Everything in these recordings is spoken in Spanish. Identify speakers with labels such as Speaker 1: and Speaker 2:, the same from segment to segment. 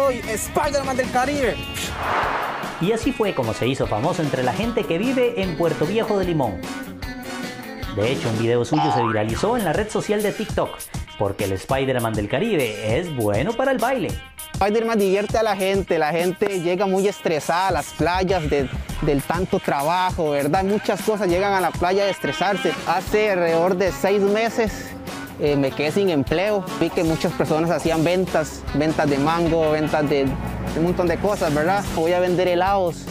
Speaker 1: soy Spider-Man del Caribe.
Speaker 2: Y así fue como se hizo famoso entre la gente que vive en Puerto Viejo de Limón. De hecho, un video suyo se viralizó en la red social de TikTok, porque el Spider-Man del Caribe es bueno para el baile.
Speaker 1: Spider-Man divierte a la gente, la gente llega muy estresada a las playas del tanto trabajo, ¿verdad? Muchas cosas llegan a la playa a estresarse. Hace alrededor de seis meses eh, me quedé sin empleo. Vi que muchas personas hacían ventas, ventas de mango, ventas de, un montón de cosas, ¿verdad? Voy a vender helados,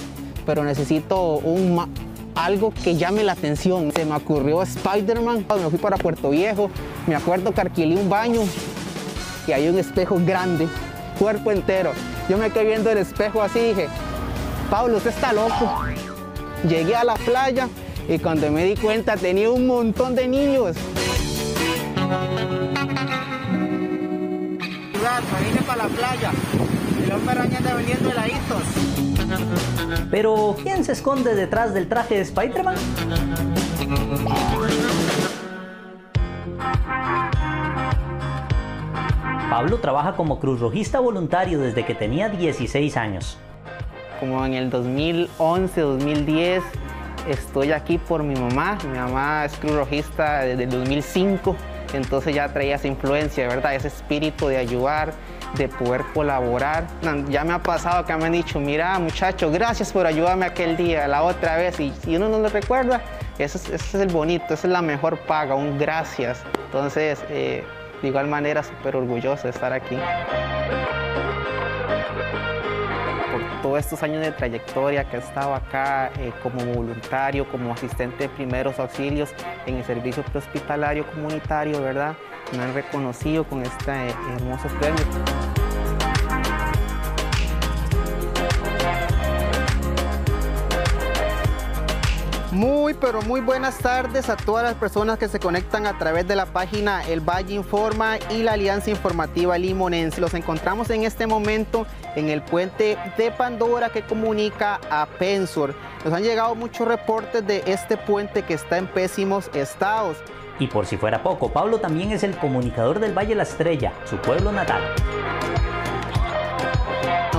Speaker 1: pero necesito un, algo que llame la atención. Se me ocurrió Spider-Man, me fui para Puerto Viejo, me acuerdo que alquilé un baño y hay un espejo grande, cuerpo entero. Yo me quedé viendo el espejo así y dije, Pablo, usted está loco. Llegué a la playa y cuando me di cuenta tenía un montón de niños. Vine para la playa. Y los anda vendiendo heladitos.
Speaker 2: Pero, ¿quién se esconde detrás del traje de Spider-Man? Pablo trabaja como cruzrojista voluntario desde que tenía 16 años.
Speaker 1: Como en el 2011, 2010, estoy aquí por mi mamá. Mi mamá es cruzrojista desde el 2005 entonces ya traía esa influencia, ¿verdad? Ese espíritu de ayudar, de poder colaborar. Ya me ha pasado que me han dicho, mira muchacho, gracias por ayudarme aquel día, la otra vez, y uno no lo recuerda, eso es, es el bonito, esa es la mejor paga, un gracias. Entonces, eh, de igual manera, súper orgulloso de estar aquí todos estos años de trayectoria que he estado acá eh, como voluntario, como asistente de primeros auxilios en el servicio prehospitalario comunitario, ¿verdad? Me han reconocido con este hermoso premio. Muy, pero muy buenas tardes a todas las personas que se conectan a través de la página El Valle Informa y la Alianza Informativa Limonense. Los encontramos en este momento en el puente de Pandora que comunica a Pensor. Nos han llegado muchos reportes de este puente que está en pésimos estados.
Speaker 2: Y por si fuera poco, Pablo también es el comunicador del Valle La Estrella, su pueblo natal.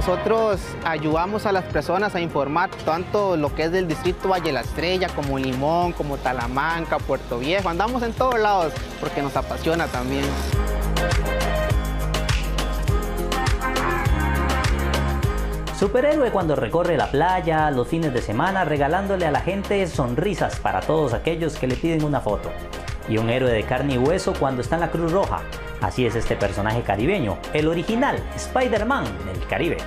Speaker 1: Nosotros ayudamos a las personas a informar tanto lo que es del distrito Valle La Estrella, como Limón, como Talamanca, Puerto Viejo. Andamos en todos lados porque nos apasiona también.
Speaker 2: Superhéroe cuando recorre la playa, los fines de semana, regalándole a la gente sonrisas para todos aquellos que le piden una foto. Y un héroe de carne y hueso cuando está en la Cruz Roja. Así es este personaje caribeño, el original Spider-Man del Caribe.